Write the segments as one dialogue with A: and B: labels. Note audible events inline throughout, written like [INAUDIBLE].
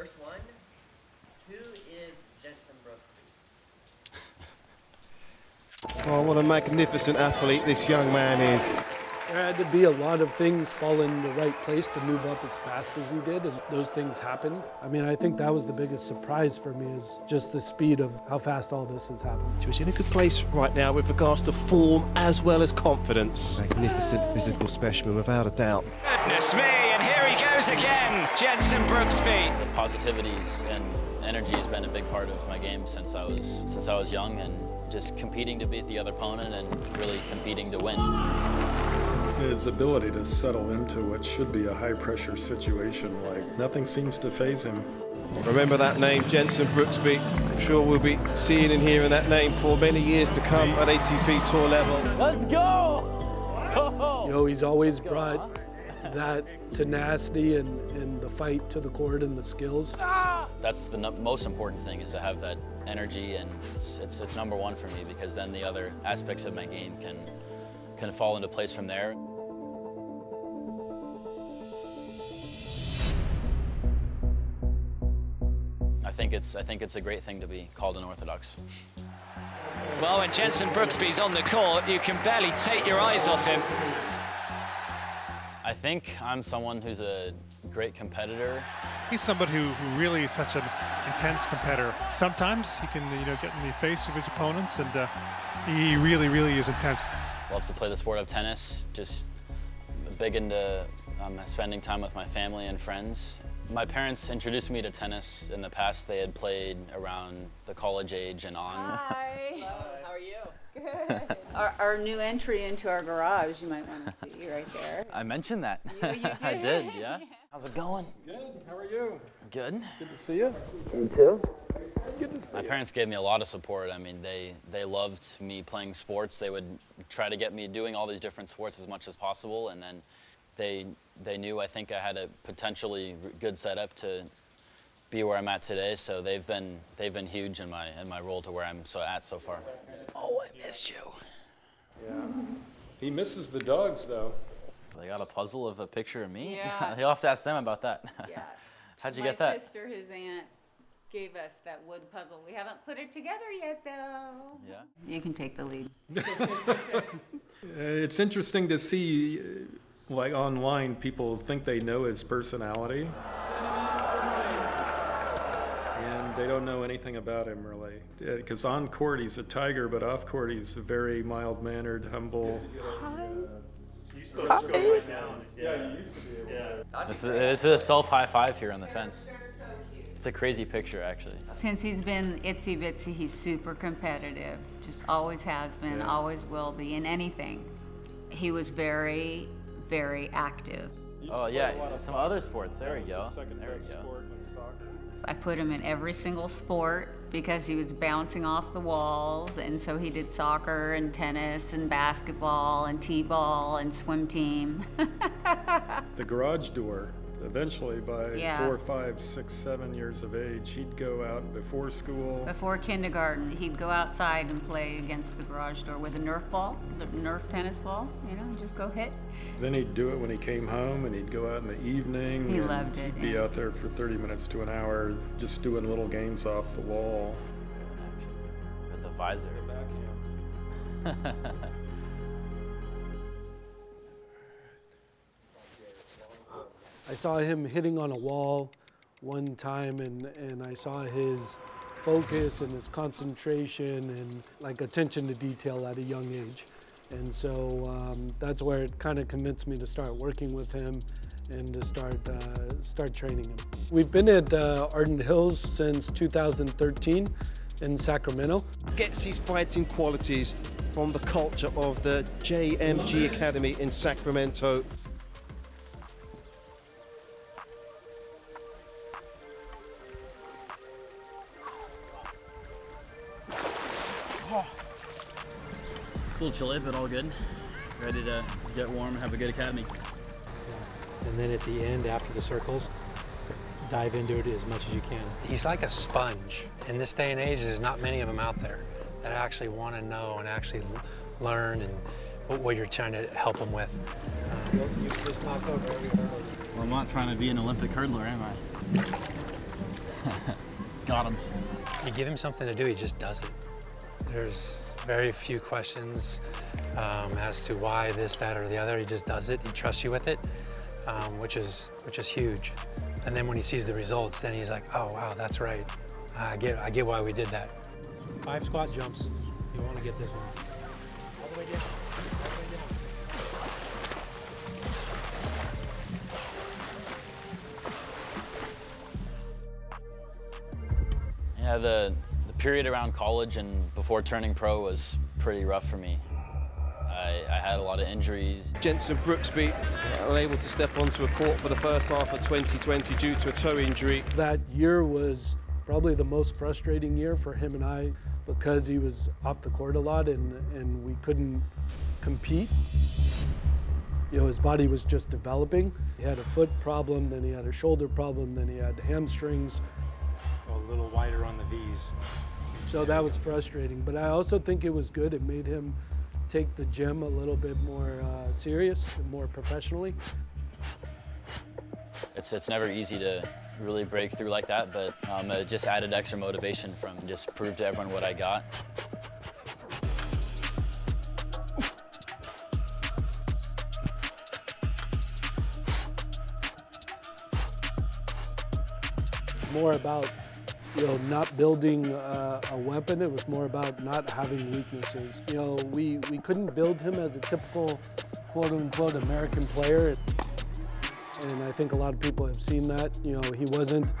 A: first one. Who is Jenson Brooksby? [LAUGHS]
B: Oh, what a magnificent athlete this young man is.
C: There had to be a lot of things fall in the right place to move up as fast as he did, and those things happened. I mean, I think that was the biggest surprise for me is just the speed of how fast all this has happened.
B: So he's in a good place right now with regards to form as well as confidence. Magnificent physical specimen, without a doubt.
D: Goodness me, and here he goes again, Jenson Brooksby.
E: Positivities and energy has been a big part of my game since I was since I was young, and just competing to beat the other opponent and really competing to win.
F: His ability to settle into what should be a high pressure situation, like nothing seems to phase him.
B: Remember that name, Jenson Brooksby. I'm sure we'll be seeing and hearing that name for many years to come at ATP Tour level.
D: Let's go!
C: You know, he's always brought that tenacity and, and the fight to the court and the skills.
E: That's the no- most important thing is to have that energy, and it's, it's it's number one for me because then the other aspects of my game can can fall into place from there. I think it's I think it's a great thing to be called an orthodox.
D: Well, when Jenson Brooksby's on the court, you can barely take your eyes off him.
E: I think I'm someone who's a great competitor.
G: He's somebody who, who really is such an intense competitor. Sometimes he can, you know, get in the face of his opponents, and uh, he really, really is intense.
E: Loves to play the sport of tennis. Just big into um, spending time with my family and friends. My parents introduced me to tennis in the past. They had played around the college age and on.
H: Hi. [LAUGHS]
A: How are you?
H: Good. [LAUGHS] Our, our new entry into our garage, you might want to see right there. [LAUGHS]
E: I mentioned that.
H: You- you [LAUGHS]
E: I
H: did.
E: did, yeah. How's it going?
F: Good, how are you?
E: Good.
F: Good to see you. You too.
E: Good to see My parents gave me a lot of support. I mean, they they loved me playing sports. They would try to get me doing all these different sports as much as possible, and then they they knew I think I had a potentially good setup to be where I'm at today. So they've been they've been huge in my in my role to where I'm so at so far. Oh, I missed you.
F: Yeah. He misses the dogs though.
E: They got a puzzle of a picture of me.
H: Yeah. [LAUGHS]
E: You'll have to ask them about that. [LAUGHS]
H: Yeah. [LAUGHS]
E: How'd you
H: My
E: get that?
H: My sister, his aunt, gave us that wood puzzle. We haven't put it together yet, though.
E: Yeah.
H: You can take the lead.
F: Uh, It's interesting to see, uh, like online, people think they know his personality. And they don't know anything about him really. Uh, because on court he's a tiger, but off court he's a very mild mannered, humble.
E: This is, this is a self high five here on the fence. It's a crazy picture, actually.
H: Since he's been itsy bitsy, he's super competitive. Just always has been, always will be in anything. He was very, very active.
E: Oh yeah, some other sports. There we go. There we go.
H: I put him in every single sport because he was bouncing off the walls, and so he did soccer and tennis and basketball and t-ball and swim team. [LAUGHS]
F: The garage door, eventually by
H: Yeah.
F: four, five, six, seven years of age, he'd go out before school.
H: Before kindergarten, he'd go outside and play against the garage door with a Nerf ball, the Nerf tennis ball, you know, and just go hit.
F: Then he'd do it when he came home, and he'd go out in the evening.
H: He
F: and
H: loved it,
F: He'd be
H: yeah.
F: out there for 30 minutes to an hour, just doing little games off the wall.
E: With the visor. [LAUGHS]
C: I saw him hitting on a wall one time, and, and I saw his focus and his concentration and like attention to detail at a young age. And so um, that's where it kind of convinced me to start working with him and to start uh, start training him. We've been at uh, Arden Hills since 2013 in Sacramento.
B: Gets his fighting qualities from the culture of the JMG Academy in Sacramento.
E: It's a little chilly, but all good. Ready to get warm and have a good academy.
I: And then at the end, after the circles, dive into it as much as you can. He's like a sponge. In this day and age, there's not many of them out there that actually want to know and actually learn and what, what you're trying to help them with.
E: Well, I'm not trying to be an Olympic hurdler, am I? [LAUGHS] Got him.
I: You give him something to do, he just does it. There's very few questions um, as to why this, that, or the other. He just does it. He trusts you with it, um, which is which is huge. And then when he sees the results, then he's like, oh wow, that's right. I get I get why we did that. Five squat jumps. You want to get this one. All the way down. All the way down.
E: Yeah, the, the period around college and before turning pro was pretty rough for me. I, I had a lot of injuries.
B: Jenson Brooksby unable to step onto a court for the first half of 2020 due to a toe injury.
C: That year was probably the most frustrating year for him and I because he was off the court a lot and, and we couldn't compete. You know, his body was just developing. He had a foot problem, then he had a shoulder problem, then he had hamstrings.
J: Go a little wider on the V's.
C: So that was frustrating. But I also think it was good. It made him take the gym a little bit more uh, serious and more professionally.
E: It's, it's never easy to really break through like that, but um, it just added extra motivation from just prove to everyone what I got.
C: more about you know not building uh, a weapon. It was more about not having weaknesses. You know we we couldn't build him as a typical quote unquote american player. And i think a lot of people have seen that. You know he wasn't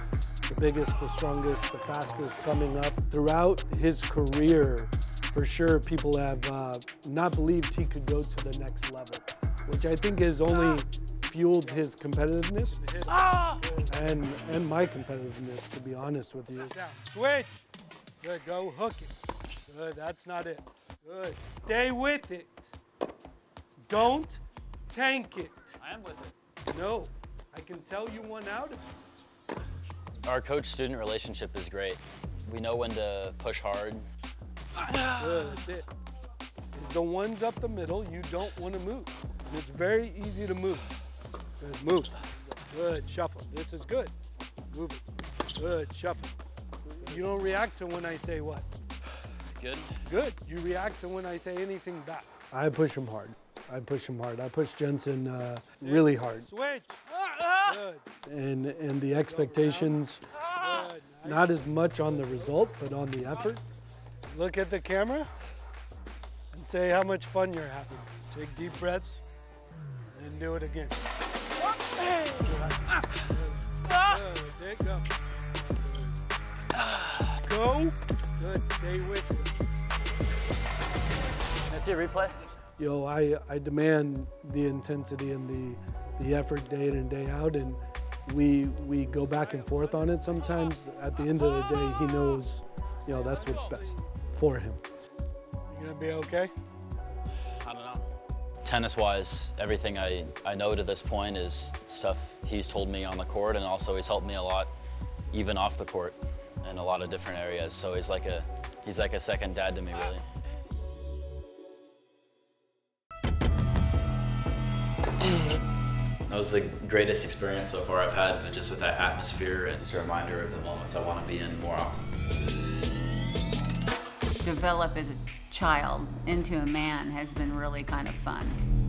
C: the biggest the strongest the fastest coming up. Throughout his career for sure people have uh, not believed he could go to the next level which i think is only fueled his competitiveness ah! and and my competitiveness, to be honest with you. Switch. Good. Go hook it. Good. That's not it. Good. Stay with it. Don't tank it.
E: I am with it.
C: No. I can tell you one out of.
E: Our coach-student relationship is great. We know when to push hard.
C: Good. That's it. It's the ones up the middle you don't want to move. And it's very easy to move. Good. Move. Good. Shuffle. This is good. Move it. Good. Shuffle. You don't react to when I say what?
E: Good.
C: Good. You react to when I say anything back. I push him hard. I push him hard. I push Jenson uh, really hard. Switch. Good. And and the expectations, not as much on the result, but on the effort. Look at the camera and say how much fun you're having. Take deep breaths and do it again. Good. Go. Go. Good. Stay with it.
E: Can I see a replay?
C: You know, I, I demand the intensity and the, the effort day in and day out, and we we go back and forth on it sometimes. At the end of the day, he knows, you know, that's what's best for him. You gonna be okay?
E: I don't know. Tennis-wise, everything I, I know to this point is stuff he's told me on the court, and also he's helped me a lot, even off the court, in a lot of different areas. So he's like a he's like a second dad to me, really. That was the greatest experience so far I've had, just with that atmosphere and just a reminder of the moments I want to be in more often.
H: Develop as a child into a man has been really kind of fun.